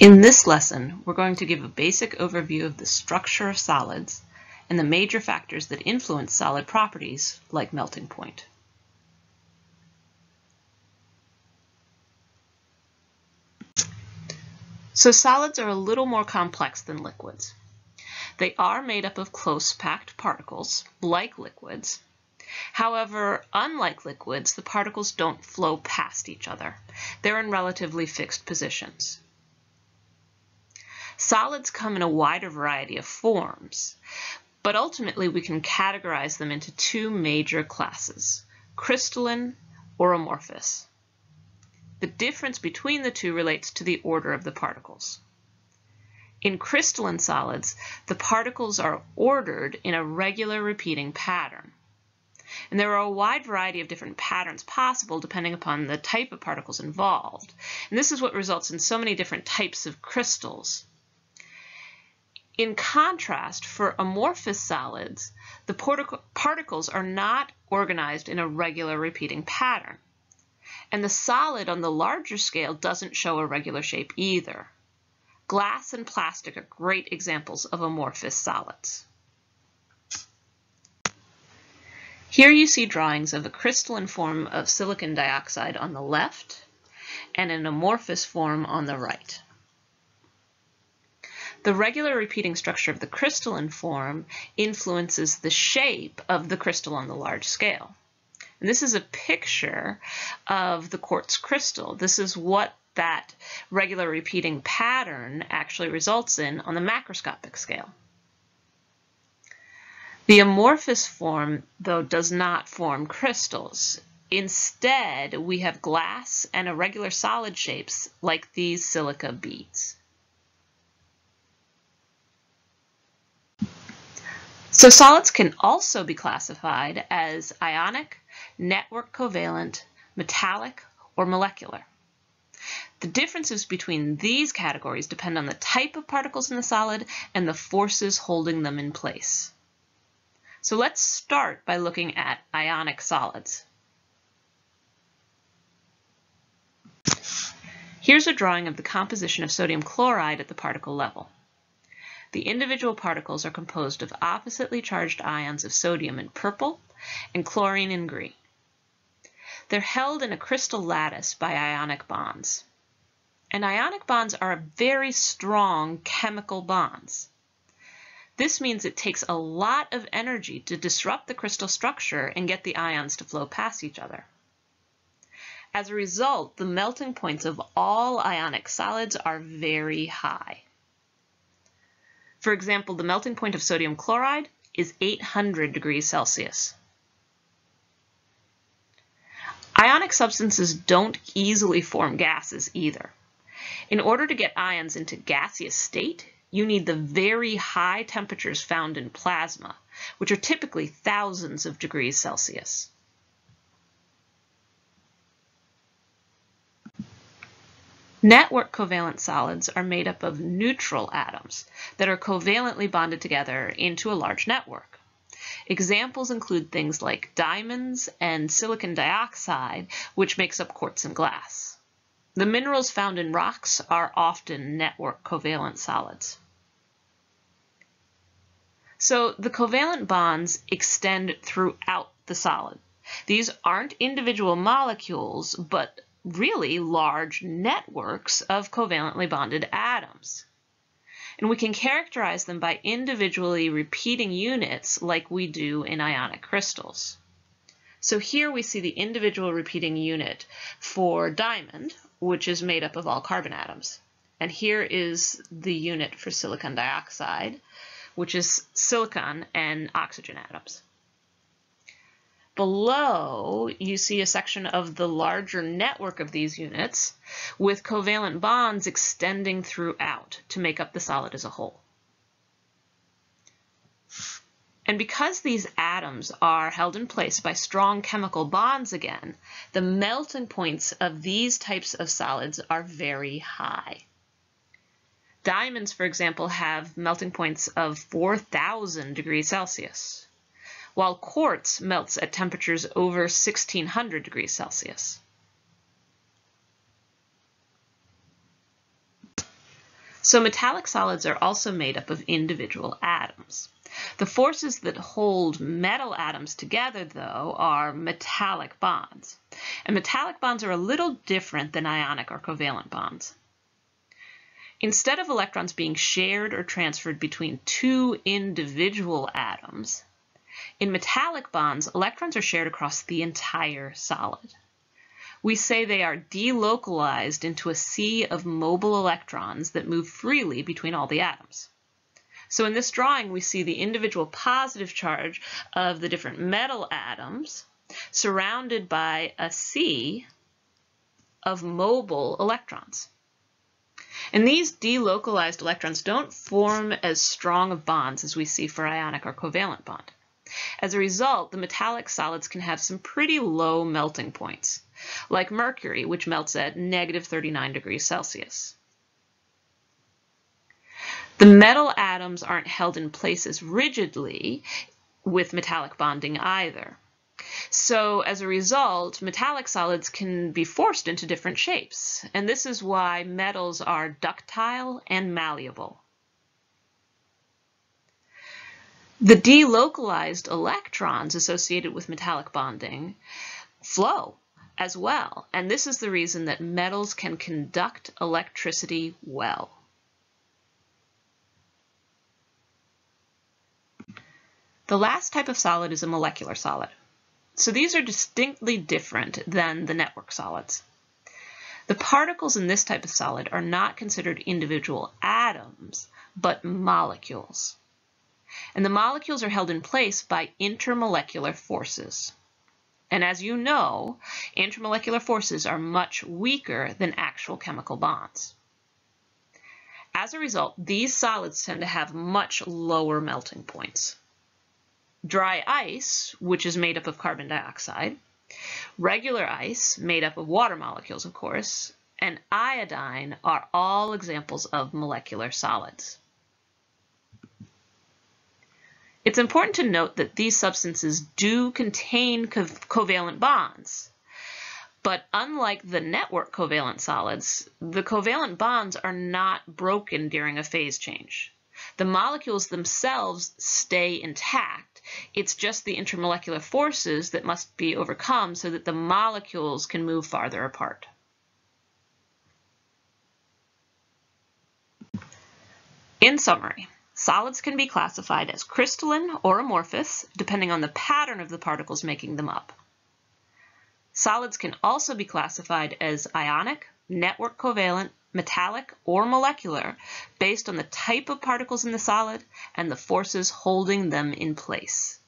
In this lesson, we're going to give a basic overview of the structure of solids and the major factors that influence solid properties like melting point. So solids are a little more complex than liquids. They are made up of close packed particles, like liquids. However, unlike liquids, the particles don't flow past each other. They're in relatively fixed positions. Solids come in a wider variety of forms, but ultimately we can categorize them into two major classes, crystalline or amorphous. The difference between the two relates to the order of the particles. In crystalline solids, the particles are ordered in a regular repeating pattern. And there are a wide variety of different patterns possible depending upon the type of particles involved. And this is what results in so many different types of crystals. In contrast, for amorphous solids, the particles are not organized in a regular repeating pattern. And the solid on the larger scale doesn't show a regular shape either. Glass and plastic are great examples of amorphous solids. Here you see drawings of a crystalline form of silicon dioxide on the left and an amorphous form on the right. The regular repeating structure of the crystalline form influences the shape of the crystal on the large scale. And this is a picture of the quartz crystal. This is what that regular repeating pattern actually results in on the macroscopic scale. The amorphous form, though, does not form crystals. Instead, we have glass and irregular solid shapes like these silica beads. So solids can also be classified as ionic, network covalent, metallic, or molecular. The differences between these categories depend on the type of particles in the solid and the forces holding them in place. So let's start by looking at ionic solids. Here's a drawing of the composition of sodium chloride at the particle level. The individual particles are composed of oppositely charged ions of sodium in purple and chlorine in green. They're held in a crystal lattice by ionic bonds. And ionic bonds are very strong chemical bonds. This means it takes a lot of energy to disrupt the crystal structure and get the ions to flow past each other. As a result, the melting points of all ionic solids are very high. For example, the melting point of sodium chloride is 800 degrees Celsius. Ionic substances don't easily form gases either. In order to get ions into gaseous state, you need the very high temperatures found in plasma, which are typically thousands of degrees Celsius. Network covalent solids are made up of neutral atoms that are covalently bonded together into a large network. Examples include things like diamonds and silicon dioxide, which makes up quartz and glass. The minerals found in rocks are often network covalent solids. So the covalent bonds extend throughout the solid. These aren't individual molecules, but really large networks of covalently bonded atoms. And we can characterize them by individually repeating units like we do in ionic crystals. So here we see the individual repeating unit for diamond, which is made up of all carbon atoms. And here is the unit for silicon dioxide, which is silicon and oxygen atoms. Below, you see a section of the larger network of these units with covalent bonds extending throughout to make up the solid as a whole. And because these atoms are held in place by strong chemical bonds again, the melting points of these types of solids are very high. Diamonds, for example, have melting points of 4,000 degrees Celsius while quartz melts at temperatures over 1600 degrees Celsius. So metallic solids are also made up of individual atoms. The forces that hold metal atoms together, though, are metallic bonds. And metallic bonds are a little different than ionic or covalent bonds. Instead of electrons being shared or transferred between two individual atoms, in metallic bonds, electrons are shared across the entire solid. We say they are delocalized into a sea of mobile electrons that move freely between all the atoms. So in this drawing, we see the individual positive charge of the different metal atoms surrounded by a sea of mobile electrons. And these delocalized electrons don't form as strong of bonds as we see for ionic or covalent bond. As a result, the metallic solids can have some pretty low melting points, like mercury, which melts at negative 39 degrees Celsius. The metal atoms aren't held in place as rigidly with metallic bonding either. So as a result, metallic solids can be forced into different shapes, and this is why metals are ductile and malleable. The delocalized electrons associated with metallic bonding flow as well, and this is the reason that metals can conduct electricity well. The last type of solid is a molecular solid. So these are distinctly different than the network solids. The particles in this type of solid are not considered individual atoms, but molecules. And the molecules are held in place by intermolecular forces. And as you know, intermolecular forces are much weaker than actual chemical bonds. As a result, these solids tend to have much lower melting points dry ice, which is made up of carbon dioxide, regular ice, made up of water molecules, of course, and iodine are all examples of molecular solids. It's important to note that these substances do contain co covalent bonds. But unlike the network covalent solids, the covalent bonds are not broken during a phase change. The molecules themselves stay intact. It's just the intermolecular forces that must be overcome so that the molecules can move farther apart. In summary, solids can be classified as crystalline or amorphous, depending on the pattern of the particles making them up. Solids can also be classified as ionic, network covalent, metallic, or molecular based on the type of particles in the solid and the forces holding them in place.